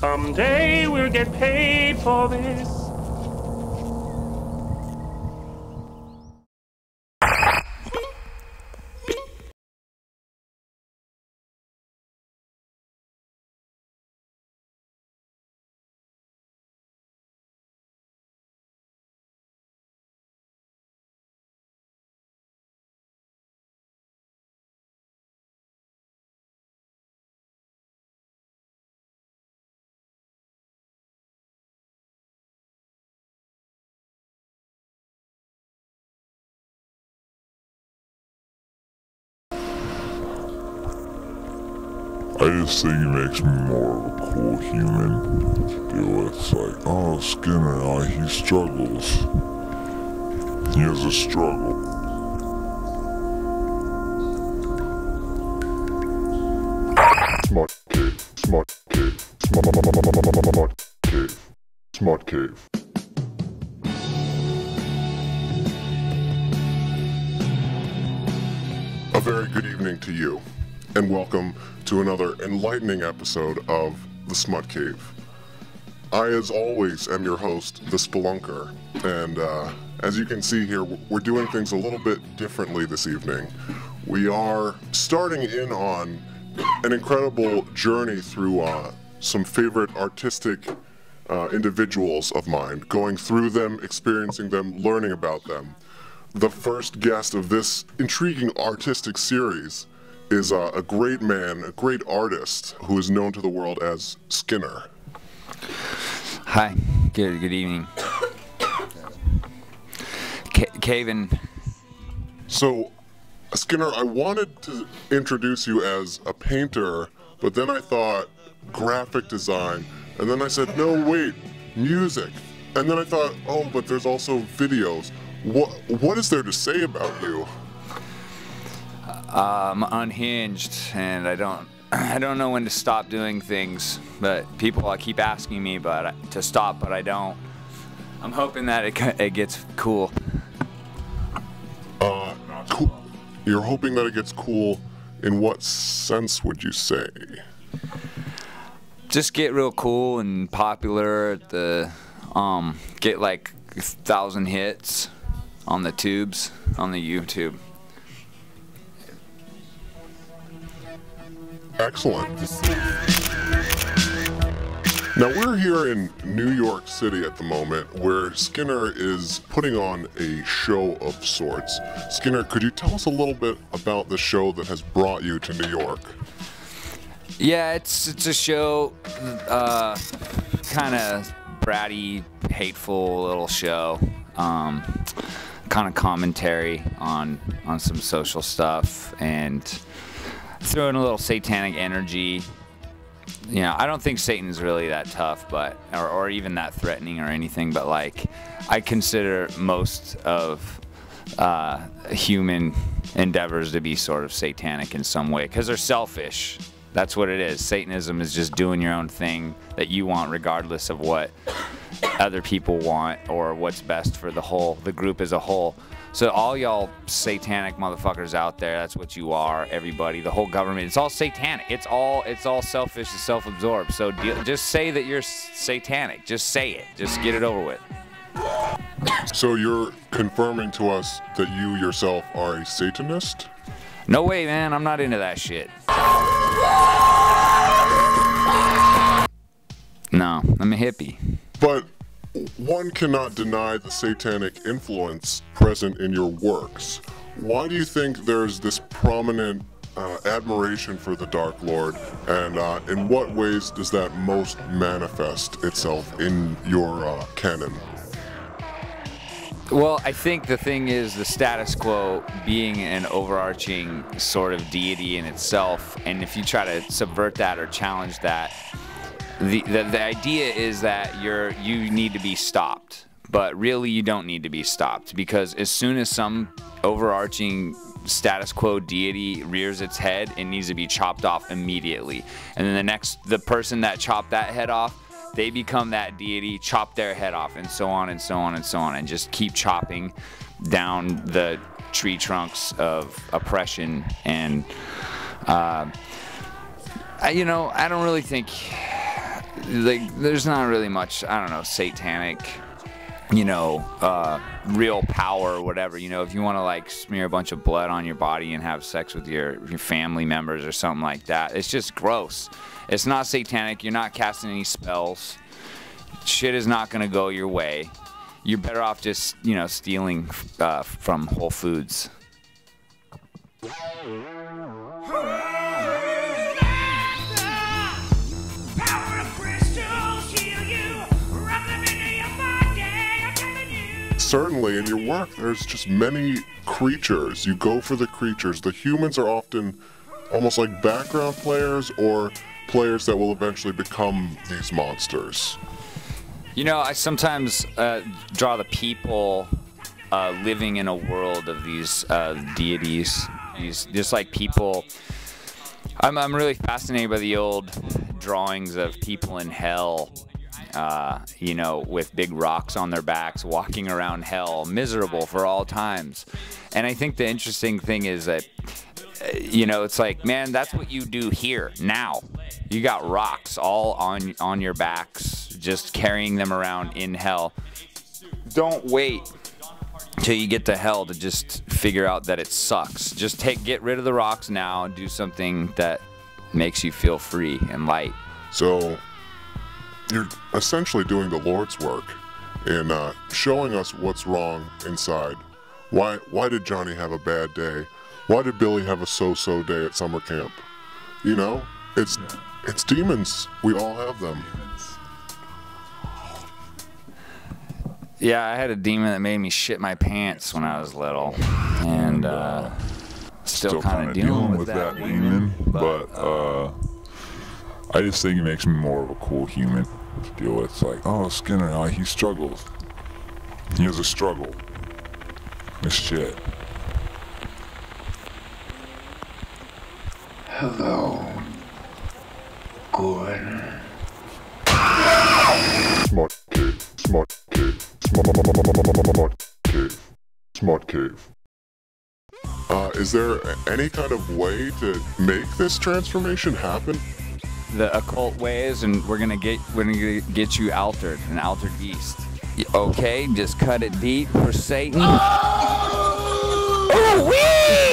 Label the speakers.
Speaker 1: Someday we'll get paid for this.
Speaker 2: I just think he makes me more of a cool human deal. It's like, oh, Skinner, oh, uh, he struggles. He has a struggle.
Speaker 3: Smart cave, smut cave, smut cave, smut cave. A very good evening to you, and welcome to another enlightening episode of The Smut Cave. I, as always, am your host, The Spelunker, and uh, as you can see here, we're doing things a little bit differently this evening. We are starting in on an incredible journey through uh, some favorite artistic uh, individuals of mine, going through them, experiencing them, learning about them. The first guest of this intriguing artistic series is uh, a great man, a great artist who is known to the world as Skinner.
Speaker 4: Hi. Good good evening. Ca- Caven.
Speaker 3: So, Skinner, I wanted to introduce you as a painter, but then I thought graphic design, and then I said, no, wait, music. And then I thought, oh, but there's also videos. What what is there to say about you?
Speaker 4: I'm unhinged and I don't I don't know when to stop doing things, but people uh, keep asking me but I- to stop, but I don't. I'm hoping that it, it gets cool.
Speaker 3: Uh, cool. You're hoping that it gets cool. In what sense would you say?
Speaker 4: Just get real cool and popular the um get like a thousand hits on the tubes on the YouTube.
Speaker 3: Excellent. Now we're here in New York City at the moment where Skinner is putting on a show of sorts. Skinner, could you tell us a little bit about the show that has brought you to New York?
Speaker 4: Yeah, it's it's a show, uh, kind of bratty, hateful little show. Um, kind of commentary on on some social stuff and throw in a little satanic energy. You know, I don't think Satan's really that tough, but or, or even that threatening or anything. But like, I consider most of uh, human endeavors to be sort of satanic in some way because they're selfish. That's what it is. Satanism is just doing your own thing that you want, regardless of what other people want or what's best for the whole, the group as a whole. So all y'all satanic motherfuckers out there, that's what you are. Everybody, the whole government, it's all satanic. It's all, it's all selfish and self-absorbed. So deal, just say that you're satanic. Just say it. Just get it over with.
Speaker 3: So you're confirming to us that you yourself are a Satanist?
Speaker 4: No way, man. I'm not into that shit. No, I'm a hippie.
Speaker 3: But one cannot deny the satanic influence present in your works. Why do you think there's this prominent uh, admiration for the Dark Lord, and uh, in what ways does that most manifest itself in your uh, canon?
Speaker 4: Well, I think the thing is the status quo being an overarching sort of deity in itself, and if you try to subvert that or challenge that, the, the, the idea is that you're you need to be stopped but really you don't need to be stopped because as soon as some overarching status quo deity rears its head it needs to be chopped off immediately and then the next the person that chopped that head off they become that deity chop their head off and so on and so on and so on and just keep chopping down the tree trunks of oppression and uh, I, you know, I don't really think. Like there's not really much I don't know satanic you know uh, real power or whatever. You know if you want to like smear a bunch of blood on your body and have sex with your your family members or something like that it's just gross. It's not satanic you're not casting any spells. Shit is not going to go your way. You're better off just you know stealing uh, from Whole Foods
Speaker 3: certainly in your work, there's just many creatures. You go for the creatures. The humans are often almost like background players or players that will eventually become these monsters.
Speaker 4: You know, I sometimes uh, draw the people uh, living in a world of these uh, deities. These just like people. I'm I'm really fascinated by the old drawings of people in hell uh, you know, with big rocks on their backs, walking around hell, miserable for all times. And I think the interesting thing is that, uh, you know, it's like, man, that's what you do here now. You got rocks all on on your backs, just carrying them around in hell. Don't wait till you get to hell to just figure out that it sucks. Just take get rid of the rocks now and do something that makes you feel free and light.
Speaker 3: So you're essentially doing the Lord's work in uh, showing us what's wrong inside. Why why did Johnny have a bad day? Why did Billy have a so-so day at summer camp? You know, it's it's demons. We all have them.
Speaker 4: Yeah, I had a demon that made me shit my pants when I was little, and uh, still, kind of dealing, with, that, demon.
Speaker 2: But uh, I just think it makes me more of a cool human to deal with. It's like, oh, Skinner, oh, he struggles. He has a struggle. This shit.
Speaker 5: Hello. Good.
Speaker 3: Smut cave. Smut cave. Smut cave. Smut cave. Uh, is there any kind of way to make this transformation happen?
Speaker 4: The occult ways, and we're gonna get we're gonna get you altered, an altered beast. Okay, just cut it deep for Satan. Oh, wee!